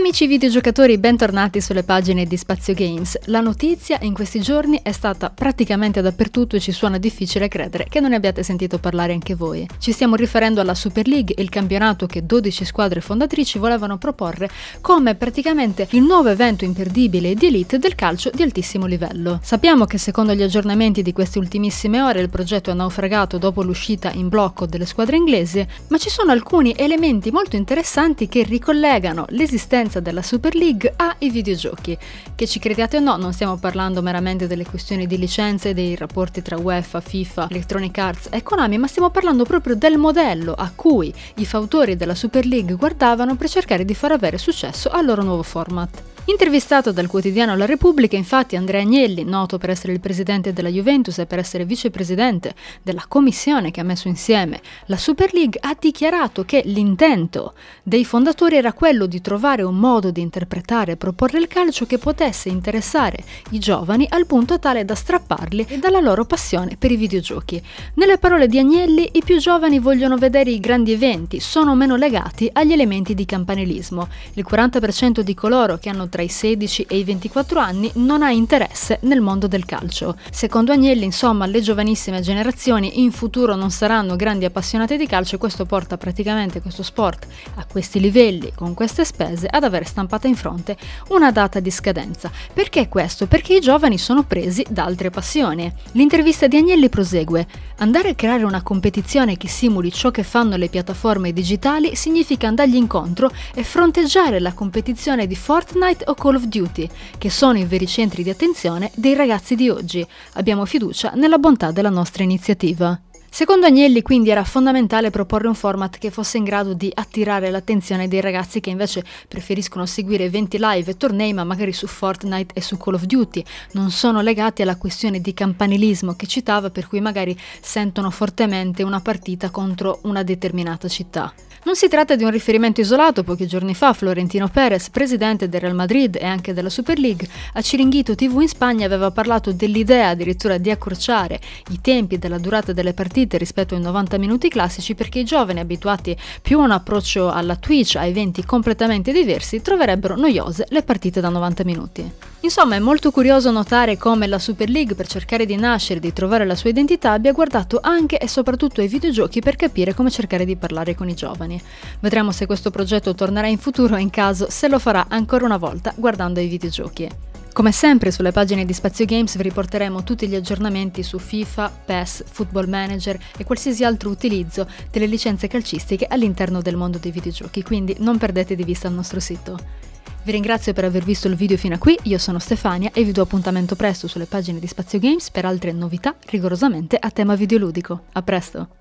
Amici videogiocatori, bentornati sulle pagine di Spazio Games. La notizia in questi giorni è stata praticamente dappertutto e ci suona difficile credere che non ne abbiate sentito parlare anche voi. Ci stiamo riferendo alla Super League, il campionato che 12 squadre fondatrici volevano proporre come praticamente il nuovo evento imperdibile e di elite del calcio di altissimo livello. Sappiamo che secondo gli aggiornamenti di queste ultimissime ore il progetto è naufragato dopo l'uscita in blocco delle squadre inglesi, ma ci sono alcuni elementi molto interessanti che ricollegano l'esistenza differenza della Super League ai videogiochi, che ci crediate o no non stiamo parlando meramente delle questioni di licenze, dei rapporti tra UEFA, FIFA, Electronic Arts e Konami, ma stiamo parlando proprio del modello a cui i fautori della Super League guardavano per cercare di far avere successo al loro nuovo format. Intervistato dal quotidiano La Repubblica, infatti, Andrea Agnelli, noto per essere il presidente della Juventus e per essere vicepresidente della commissione che ha messo insieme la Super League, ha dichiarato che l'intento dei fondatori era quello di trovare un modo di interpretare e proporre il calcio che potesse interessare i giovani al punto tale da strapparli dalla loro passione per i videogiochi. Nelle parole di Agnelli, i più giovani vogliono vedere i grandi eventi, sono meno legati agli elementi di campanilismo. Il 40% di coloro che hanno tra i 16 e i 24 anni non ha interesse nel mondo del calcio. Secondo Agnelli, insomma, le giovanissime generazioni in futuro non saranno grandi appassionate di calcio e questo porta praticamente questo sport a questi livelli, con queste spese, ad avere stampata in fronte una data di scadenza. Perché questo? Perché i giovani sono presi da altre passioni. L'intervista di Agnelli prosegue. Andare a creare una competizione che simuli ciò che fanno le piattaforme digitali significa andargli incontro e fronteggiare la competizione di Fortnite o Call of Duty, che sono i veri centri di attenzione dei ragazzi di oggi. Abbiamo fiducia nella bontà della nostra iniziativa. Secondo Agnelli quindi era fondamentale proporre un format che fosse in grado di attirare l'attenzione dei ragazzi che invece preferiscono seguire eventi live e tornei ma magari su Fortnite e su Call of Duty, non sono legati alla questione di campanilismo che citava per cui magari sentono fortemente una partita contro una determinata città. Non si tratta di un riferimento isolato, pochi giorni fa Florentino Perez, presidente del Real Madrid e anche della Super League, a Ciringhito TV in Spagna aveva parlato dell'idea addirittura di accorciare i tempi della durata delle partite rispetto ai 90 minuti classici perché i giovani abituati più a un approccio alla Twitch, a eventi completamente diversi, troverebbero noiose le partite da 90 minuti. Insomma, è molto curioso notare come la Super League, per cercare di nascere e di trovare la sua identità, abbia guardato anche e soprattutto ai videogiochi per capire come cercare di parlare con i giovani. Vedremo se questo progetto tornerà in futuro e in caso se lo farà ancora una volta guardando ai videogiochi. Come sempre sulle pagine di Spazio Games vi riporteremo tutti gli aggiornamenti su FIFA, PES, Football Manager e qualsiasi altro utilizzo delle licenze calcistiche all'interno del mondo dei videogiochi, quindi non perdete di vista il nostro sito. Vi ringrazio per aver visto il video fino a qui, io sono Stefania e vi do appuntamento presto sulle pagine di Spazio Games per altre novità rigorosamente a tema videoludico. A presto!